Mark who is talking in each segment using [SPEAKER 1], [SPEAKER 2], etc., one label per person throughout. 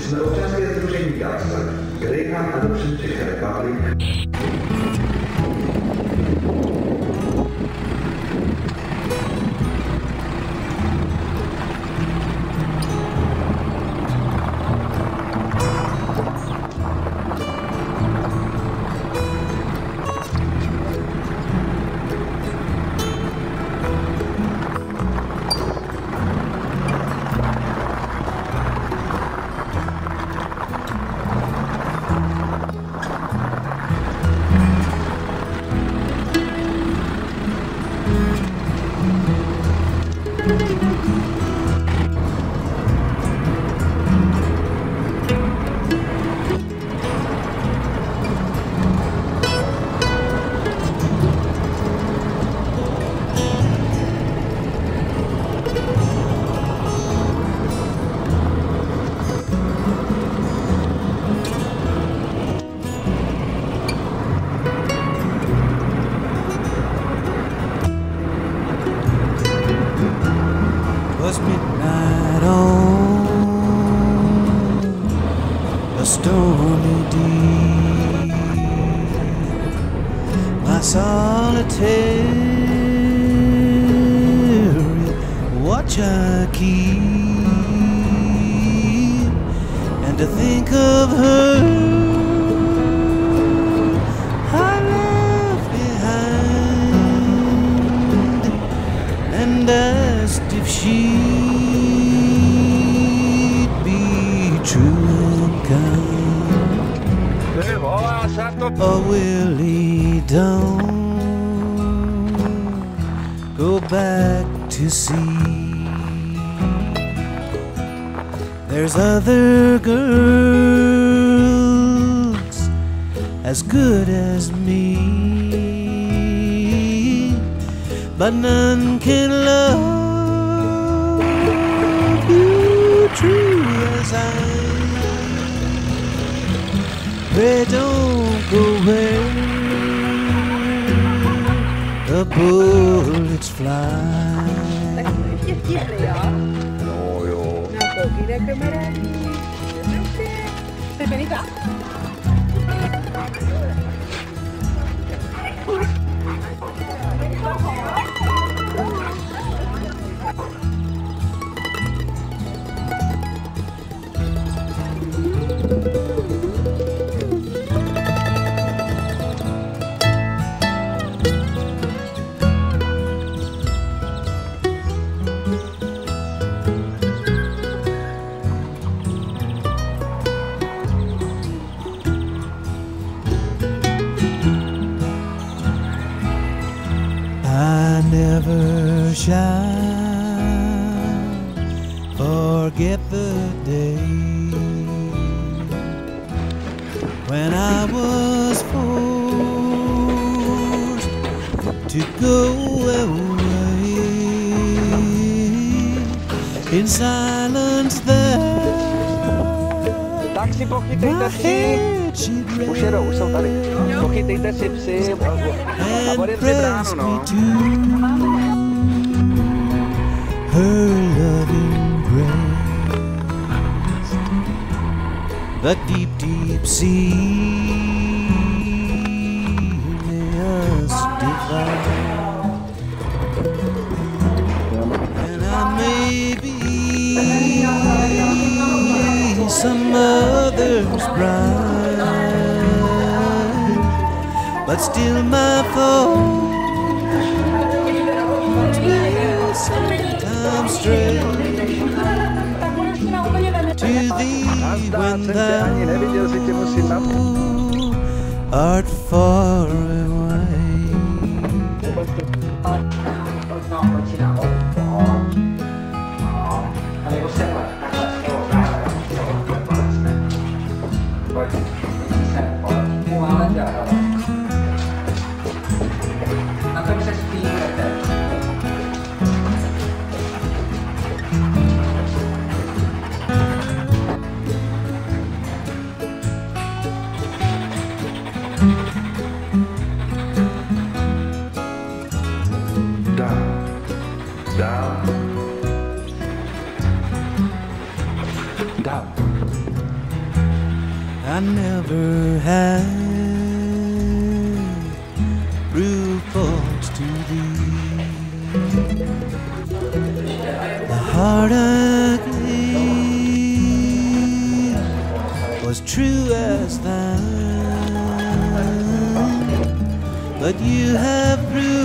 [SPEAKER 1] Jsme občanské združení
[SPEAKER 2] Jasla, Grejna a dobře Čech Republik. My solitary watch I keep, and to think of her. Back to sea. There's other girls as good as me, but none can love you true as I. Pray don't go where the bullets fly.
[SPEAKER 3] No
[SPEAKER 4] poquita camarada. Stai
[SPEAKER 2] shall forget the day when I was forced to go away in silence there. My head she'd
[SPEAKER 3] Už jedou, už jsou tady.
[SPEAKER 2] Her loving breast. The deep, deep sea may us divide, and I may be some other's bride but still my thoughts I'm straight to thee when thou art far away. I never had rude thoughts to thee. The heart I gave was true as thine, but you have proved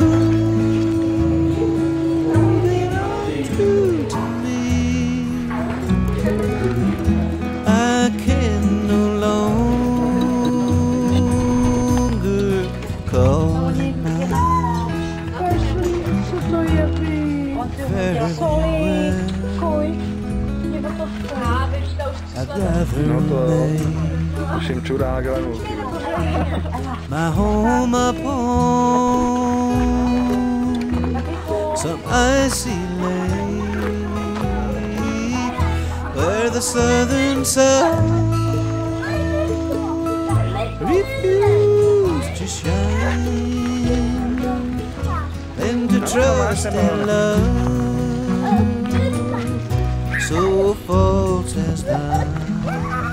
[SPEAKER 2] No
[SPEAKER 3] to- Musím čurák len
[SPEAKER 2] my home upon some icy lake where the southern sun refused to shine and to trust in love. So false as thine. Yeah.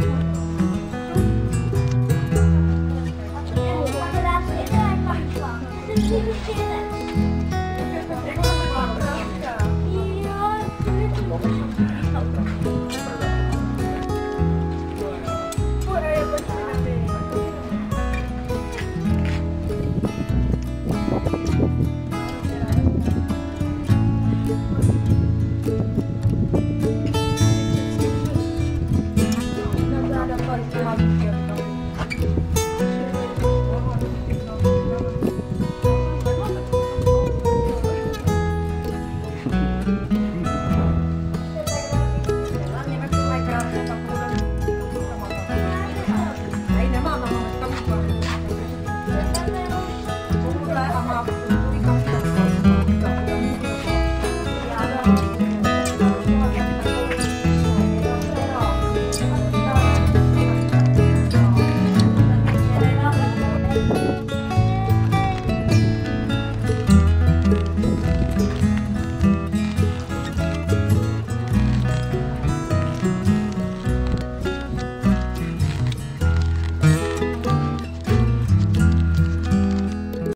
[SPEAKER 2] 음. Gracias.